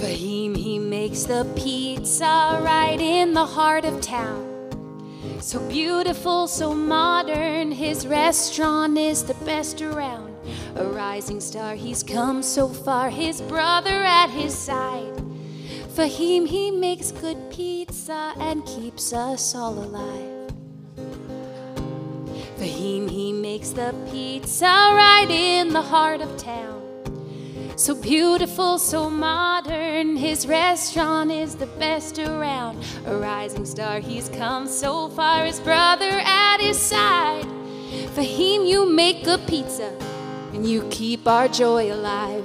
Faheem, he makes the pizza right in the heart of town. So beautiful, so modern, his restaurant is the best around. A rising star, he's come so far, his brother at his side. Faheem, he makes good pizza and keeps us all alive. Faheem, he makes the pizza right in the heart of town. So beautiful, so modern, his restaurant is the best around. A rising star, he's come so far, his brother at his side. Faheem, you make good pizza and you keep our joy alive.